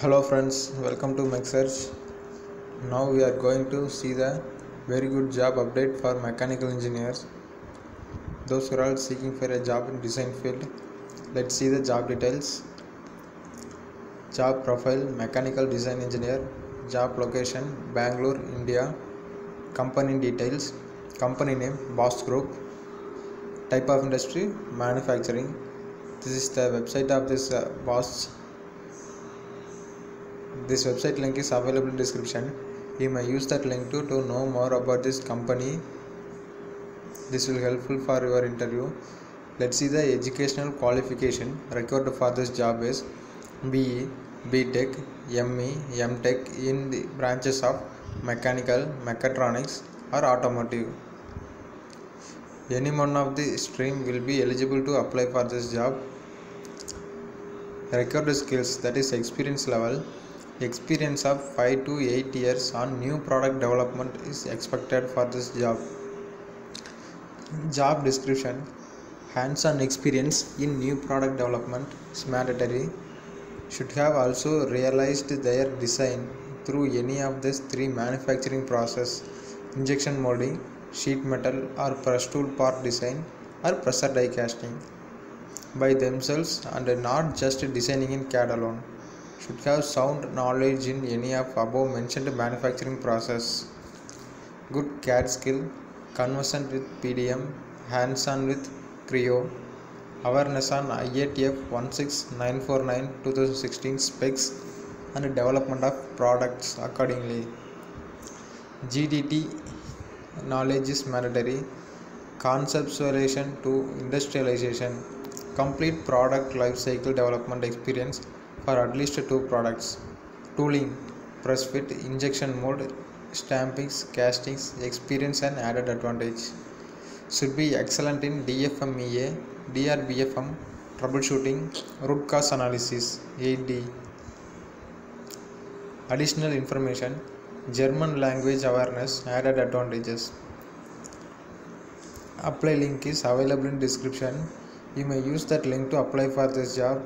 Hello friends, welcome to MechSurge. Now we are going to see the very good job update for mechanical engineers. Those who are all seeking for a job in design field, let's see the job details. Job profile mechanical design engineer, job location Bangalore, India. Company details, company name Bosch Group, type of industry manufacturing. This is the website of this uh, Bosch this website link is available in description. You may use that link to, to know more about this company. This will helpful for your interview. Let's see the educational qualification required for this job is be btech me mtech in the branches of mechanical mechatronics or automotive. Any one of the stream will be eligible to apply for this job. Required skills that is experience level experience of 5 to 8 years on new product development is expected for this job. Job description. Hands-on experience in new product development is mandatory. Should have also realized their design through any of these three manufacturing process. Injection molding sheet metal or press tool part design or pressure die casting by themselves and not just designing in CAD alone should have sound knowledge in any of above mentioned manufacturing process. Good CAD skill conversant with PDM hands-on with Creo awareness on IATF 16949 2016 specs and development of products accordingly. GDT knowledge is mandatory. Conceptualization to industrialization. Complete product life cycle development experience for at least two products. Tooling press fit injection mold stampings castings experience and added advantage. Should be excellent in dfmea drbfm troubleshooting root cause analysis 8d additional information german language awareness added advantages. Apply link is available in description. You may use that link to apply for this job